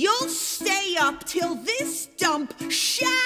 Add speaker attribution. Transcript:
Speaker 1: You'll stay up till this dump shatters